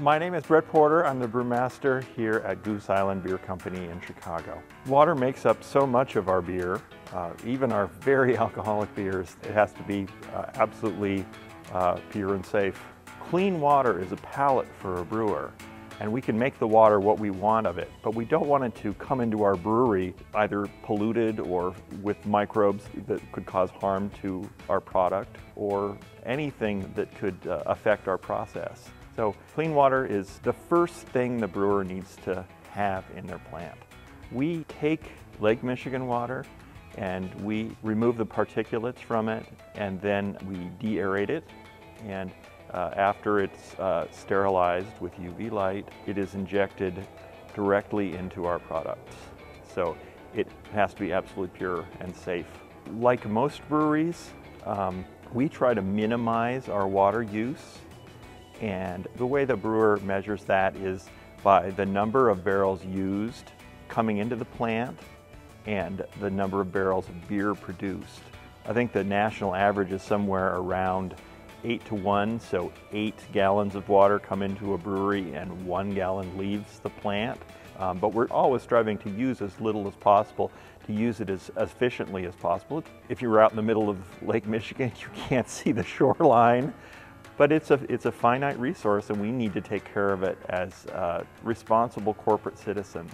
My name is Brett Porter. I'm the brewmaster here at Goose Island Beer Company in Chicago. Water makes up so much of our beer, uh, even our very alcoholic beers. It has to be uh, absolutely uh, pure and safe. Clean water is a palate for a brewer and we can make the water what we want of it, but we don't want it to come into our brewery either polluted or with microbes that could cause harm to our product or anything that could uh, affect our process. So clean water is the first thing the brewer needs to have in their plant. We take Lake Michigan water and we remove the particulates from it and then we de-aerate it and uh, after it's uh, sterilized with UV light, it is injected directly into our products. So it has to be absolutely pure and safe. Like most breweries, um, we try to minimize our water use and the way the brewer measures that is by the number of barrels used coming into the plant and the number of barrels of beer produced. I think the national average is somewhere around eight to one, so eight gallons of water come into a brewery and one gallon leaves the plant. Um, but we're always striving to use as little as possible, to use it as, as efficiently as possible. If you're out in the middle of Lake Michigan, you can't see the shoreline. But it's a, it's a finite resource and we need to take care of it as uh, responsible corporate citizens.